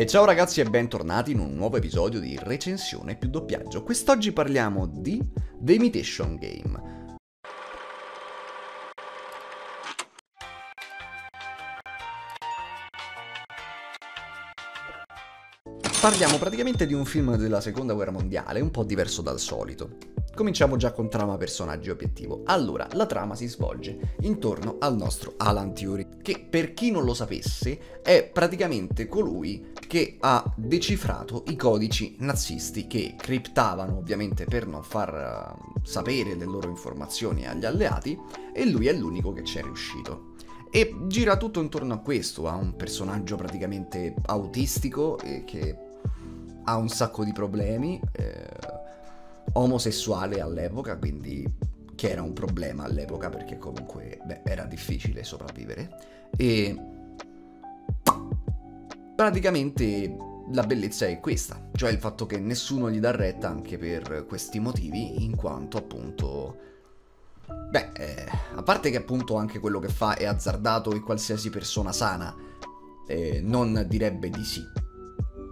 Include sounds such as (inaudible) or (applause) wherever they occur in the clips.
E ciao ragazzi e bentornati in un nuovo episodio di Recensione più doppiaggio. Quest'oggi parliamo di The Imitation Game. Parliamo praticamente di un film della seconda guerra mondiale, un po' diverso dal solito. Cominciamo già con trama, personaggi e obiettivo. Allora, la trama si svolge intorno al nostro Alan Turing, che per chi non lo sapesse è praticamente colui che ha decifrato i codici nazisti che criptavano ovviamente per non far uh, sapere le loro informazioni agli alleati e lui è l'unico che ci è riuscito. E gira tutto intorno a questo, ha un personaggio praticamente autistico e che ha un sacco di problemi. Eh, omosessuale all'epoca, quindi che era un problema all'epoca perché comunque beh, era difficile sopravvivere. E praticamente la bellezza è questa, cioè il fatto che nessuno gli dà retta anche per questi motivi, in quanto appunto... Beh, eh, a parte che appunto anche quello che fa è azzardato e qualsiasi persona sana eh, non direbbe di sì.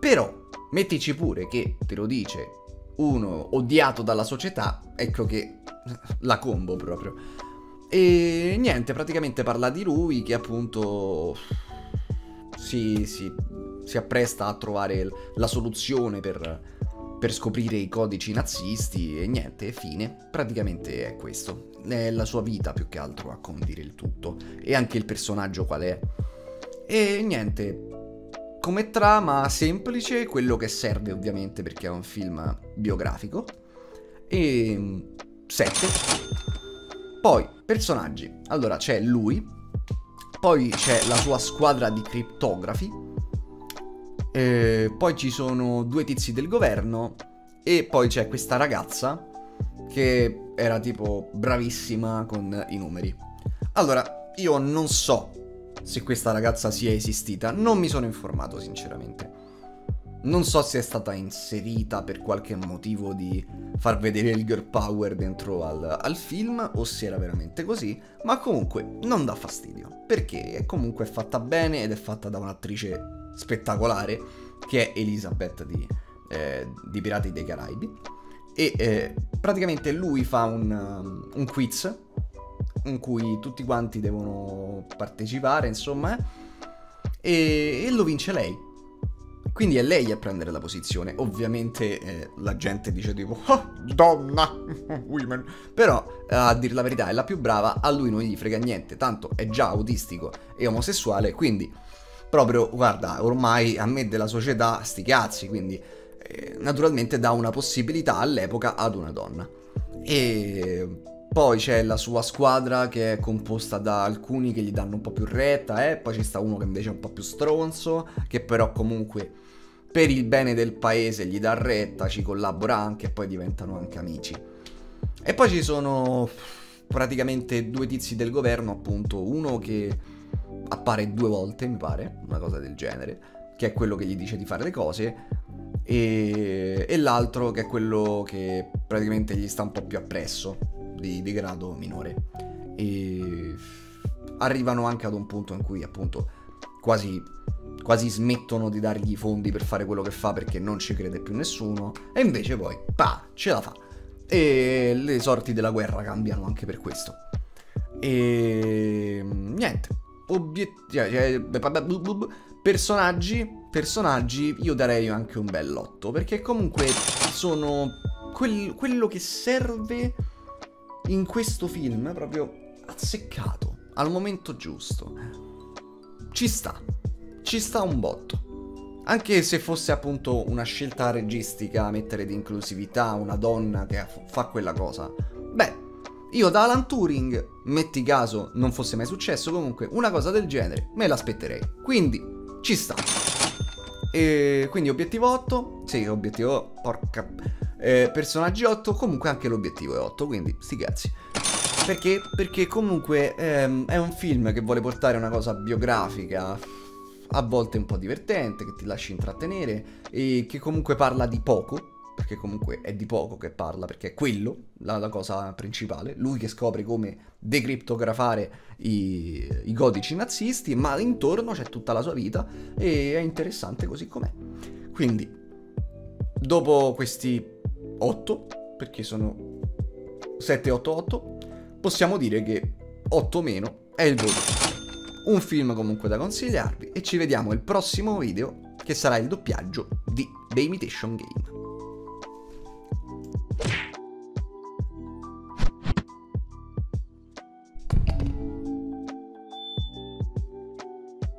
Però, mettici pure che te lo dice uno odiato dalla società, ecco che (laughs) la combo proprio. E niente, praticamente parla di lui che appunto si, si, si appresta a trovare la soluzione per, per scoprire i codici nazisti e niente, fine. Praticamente è questo. È la sua vita più che altro a condire il tutto. E anche il personaggio qual è. E niente, come trama semplice, quello che serve ovviamente perché è un film biografico. E 7. Poi, personaggi. Allora, c'è lui. Poi c'è la sua squadra di criptografi. E poi ci sono due tizi del governo. E poi c'è questa ragazza che era tipo bravissima con i numeri. Allora, io non so se questa ragazza sia esistita. Non mi sono informato sinceramente. Non so se è stata inserita per qualche motivo di far vedere il girl power dentro al, al, film o se era veramente così, ma comunque non dà fastidio, perché è comunque fatta bene ed è fatta da un'attrice spettacolare che è Elizabeth di, eh, di Pirati dei Caraibi. E eh, praticamente lui fa un, un quiz in cui tutti quanti devono partecipare, insomma, e, e lo vince lei. Quindi è lei a prendere la posizione. Ovviamente eh, la gente dice tipo, oh, donna, (laughs) women. Però, a dire la verità, è la più brava, a lui non gli frega niente, tanto è già autistico e omosessuale, quindi proprio, guarda, ormai a me della società sti cazzi, quindi eh, naturalmente dà una possibilità all'epoca ad una donna. E poi c'è la sua squadra che è composta da alcuni che gli danno un po' più retta, eh? poi ci sta uno che invece è un po' più stronzo, che però comunque per il bene del paese gli dà retta, ci collabora anche e poi diventano anche amici. E poi ci sono praticamente due tizi del governo, appunto, uno che appare due volte, mi pare, una cosa del genere, che è quello che gli dice di fare le cose, e, e l'altro che è quello che praticamente gli sta un po' più appresso di, di grado minore. E arrivano anche ad un punto in cui appunto quasi, quasi smettono di dargli i fondi per fare quello che fa perché non ci crede più nessuno e invece poi, pa, ce la fa. E le sorti della guerra cambiano anche per questo. E niente, obiettivi, cioè, personaggi, personaggi, io darei anche un bel lotto perché comunque sono quel, quello che serve in questo film proprio azzeccato, al momento giusto. Ci sta, ci sta un botto. Anche se fosse appunto una scelta registica mettere di inclusività una donna che fa quella cosa. Beh, io da Alan Turing, metti caso non fosse mai successo, comunque una cosa del genere me l'aspetterei. Quindi ci sta. E quindi obiettivo 8. Sì, obiettivo. Porca. Eh, personaggi 8. Comunque anche l'obiettivo è 8. Quindi sti cazzi. Perché? Perché comunque ehm, è un film che vuole portare una cosa biografica. A volte un po' divertente, che ti lasci intrattenere. E che comunque parla di poco. perché comunque è di poco che parla, perché è quello la, la cosa principale, lui che scopre come decriptografare i, i codici nazisti, ma intorno c'è tutta la sua vita e è interessante così com'è. Quindi, dopo questi 8, perché sono 7, 8, 8, possiamo dire che 8 meno è il voto. Un film comunque da consigliarvi e ci vediamo al prossimo video che sarà il doppiaggio di The Imitation Game.